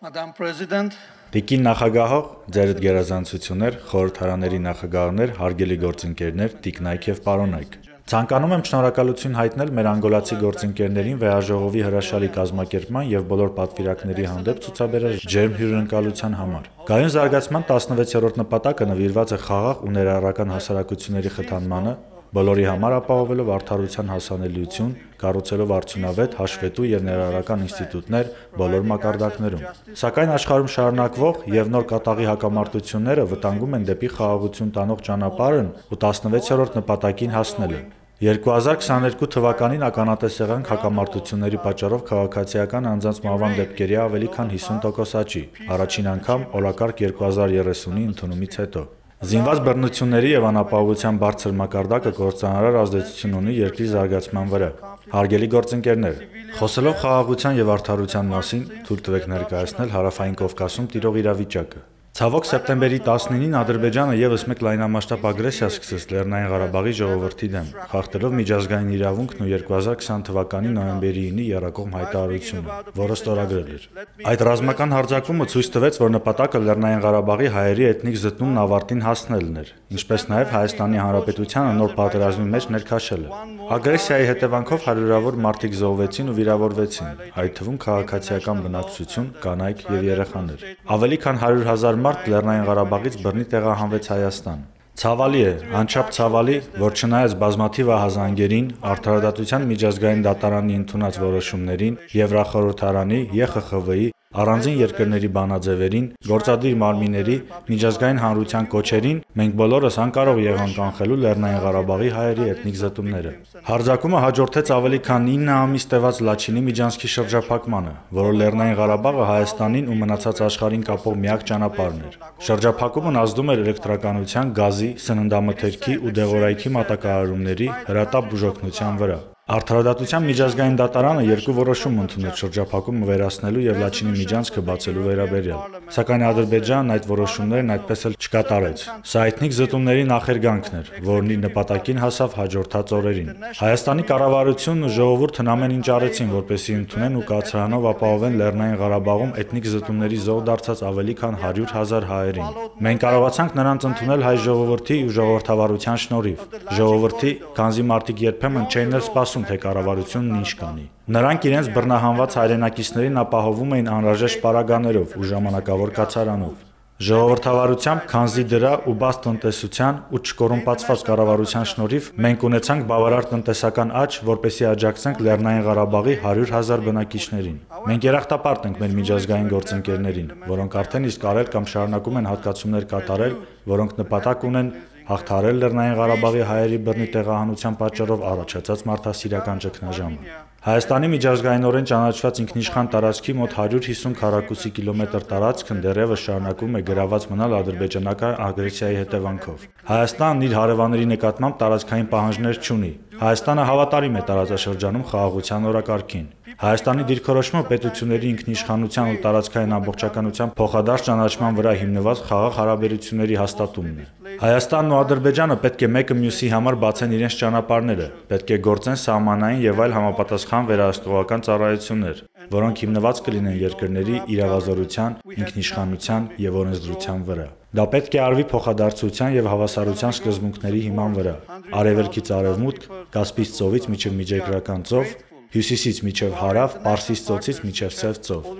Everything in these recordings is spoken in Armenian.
Madam President, Տիկին նախագահող, ձերդ գերազանցություններ, խորհրդարաների նախագահներ, հարգելի գործընկերներ, տիկնայք եւ պարոնայք։ Ցանկանում եմ շնորհակալություն հայտնել մեր անգոլացի գործընկերներին վեաժողովի հրաշալի կազմակերպման եւ բոլոր պատվիրակների հանդեպ ցուցաբերած ջերմ հյուրընկալության համար։ Գայուն զարգացման 16-րդ նպատակը նվիրված է խաղաղ ու ներառական հասարակությունների խթանմանը, բոլորի համար ապահովելով արդարության հասանելիություն, կառուցելով արդյունավետ, հաշվետու եւ ներառական ինստիտուտներ բոլոր մակարդակներում։ Սակայն աշխարհում շարունակվող եւ նոր կատաղի հակամարտությունները վտանգում են դեպի խաղաղություն տանող ճանապարհն ու 16-րդ նպատակին հասնելը։ 2022 թվականին ականատես եղանք հակամարտությունների պատճառով քաղաքացիական անձանց մահվան դեպքերի ավելի քան 50% աճի, առաջին անգամ օրակարգ 2030-ի ընդունումից հետո։ Զինված բռնությունների եւ անապահովության բարձր մակարդակը կործանարար ազդեցություն ունի երկրի զարգացման վրա։ Հարգելի գործընկերներ, խոսելով խաղաղության եւ արդարության մասին, թույլ տվեք ներկայացնել Հարավային Կովկասում տիրող իրավիճակը։ Ցավոք սեպտեմբերի 19-ին Ադրբեջանը եւս մեկ լայնամասշտաբ ագրեսիա սկսեց Լեռնային Ղարաբաղի ժողովրդի դեմ, խախտելով միջազգային իրավունքն ու 2020 թվականի նոյեմբերի 9-ի երակողմ հայտարարությունը, որը ստորագրել էր։ Այդ ռազմական հարձակումը ցույց տվեց, որ նպատակը Լեռնային Ղարաբաղի հայերի էթնիկ զտումն ավարտին հասնելն էր, ինչպես նաեւ Հայաստանի Հանրապետությանը նոր պատերազմի մեջ ներքաշելը։ Ագրեսիայի հետևանքով հարյուրավոր մարդիկ զոհվեցին ու վիրավորվեցին, այդ թվում քաղաքացիական բնակչություն, կանայք եւ երեխաներ։ Ավելի քան 100 000 մարդ Լեռնային Ղարաբաղից բռնի տեղահանվեց Հայաստան։ Ցավալի է, անչափ ցավալի, որ չնայած բազմաթիվ ահազանգերին, Արդարադատության միջազգային դատարանի ընդունած որոշումներին, Եվրախորհրդարանի, ԵԽԽՎ-ի Առանձին երկրների բանաձևերին, գործադիր մարմինների, միջազգային հանրության կոչերին մենք բոլորս անկարող եղանք կանխելու Լեռնային Ղարաբաղի հայերի էթնիկ զտումները։ Հարձակումը հաջորդեց ավելի քան 9 ամիս տևած Լաչինի միջանցքի շրջափակմանը, որը Լեռնային Ղարաբաղը Հայաստանին ու մնացած աշխարհին կապող միակ ճանապարհն էր։ Շրջափակումն ազդում էր էլեկտրականության, գազի, սննդամթերքի ու դեղորայքի մատակարարումների հրատապ բուժօգնության վրա։ Արդարադատության միջազգային դատարանը երկու որոշում ընդունեց շրջափակումը վերացնելու եւ Լաչինի միջանցքը բացելու վերաբերյալ։ Սակայն Ադրբեջանն այդ որոշումներն այդպես էլ չկատարեց։ Սա էթնիկ զտումների նախերգանքն էր, որն իր նպատակին հասավ հաջորդած օրերին։ Հայաստանի կառավարությունն ու ժողովուրդն ամեն ինչ արեցին, որպեսզի ընդունեն ու կացրանով ապահովեն Լեռնային Ղարաբաղում էթնիկ զտումների զոհ դարձած ավելի քան 100 000 հայերին։ Մենք կարողացանք նրանց ընդունել հայ ժողովրդի ու ժողովրդավարության շնորհիվ։ Ժողովրդի, քանզի մարդիկ երբեմն չէին էլ սպասում ասում, թե կառավարությունն ինչ կանի։ Նրանք իրենց բռնահանված հայրենակիցներին ապահովում էին անհրաժեշտ պարագաներով ու ժամանակավոր կացարանով։ Ժողովրդավարությամբ, քանզի դրա ու բաց տնտեսության ու չկոռումպացված կառավարության շնորհիվ մենք ունեցանք բավարար տնտեսական աճ, որպեսզի աջակցենք Լեռնային Ղարաբաղի 100 000 բնակիչներին։ Մենք երախտապարտ ենք մեր միջազգային գործընկերներին, որոնք արդեն իսկ արել կամ շարունակում են հատկացումներ կատարել, որոնք նպատակ ունեն հաղթարել Լեռնային Ղարաբաղի հայերի բռնի տեղահանության պատճառով առաջացած մարդասիրական ճգնաժամը։ Հայաստանի միջազգայինորեն ճանաչված ինքնիշխան տարածքի մոտ 150 քառակուսի կիլոմետր տարածքն դեռևս շարունակում է գրաված մնալ ադրբեջանական ագրեսիայի հետևանքով։ Հայաստանն իր հարևանների նկատմամբ տարածքային պահանջներ չունի։ Հայաստանը հավատարիմ է տարածաշրջանում խաղաղության օրակարգին։ Հայաստանի դիրքորոշումը պետությունների ինքնիշխանության ու տարածքային ամբողջականության փոխադարձ ճանաչման վրա հիմնված խաղաղ հարաբերությունների հաստատումն է։ Հայաստանն ու Ադրբեջանը պետք է մեկը մյուսի համար բացեն իրենց ճանապարհները, պետք է գործեն սահմանային եւ այլ համապատասխան վերահսկողական ծառայություններ, որոնք հիմնված կլինեն երկրների իրավազորության, ինքնիշխանության եւ օրենսդրության վրա։ Դա պետք է արվի փոխադարձության եւ հավասարության սկզբունքների հիման վրա։ Արևելքից արևմուտք, Կասպից ծովից միջև Միջերկրական ծով հյուսիսից միջև հարավ, Պարսից ծոցից միջև Սև ծով։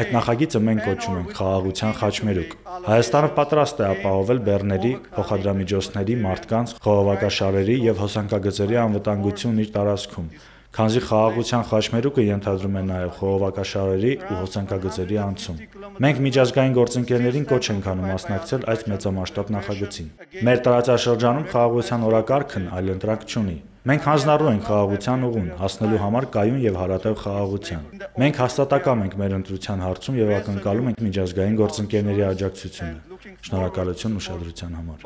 Այդ նախագիծը մենք կոչում ենք խաղաղության խաչմերուկ։ Հայաստանը պատրաստ է ապահովել բեռների, փոխադրամիջոցների, մարդկանց, խողովակաշարերի եւ հոսանքագծերի անվտանգությունն իր տարածքում քանզի խաղաղության խաչմերուկը ենթադրում է նաև խողովակաշարերի ու հոսանքագծերի անցում։ Մենք միջազգային գործընկերներին կոչ ենք անում մասնակցել այս մեծամասշտաբ նախագծին։ Մեր տարածաշրջանում խաղաղության օրակարգն այլընտրանք չունի։ Մենք հանձնառու ենք խաղաղության ուղուն, հասնելու համար կայուն եւ հարատև խաղաղության։ Մենք հաստատակամ ենք մեր ընտրության հարցում եւ ակնկալում ենք միջազգային գործընկերների աջակցությունը։ Շնորհակալություն ուշադրության համար։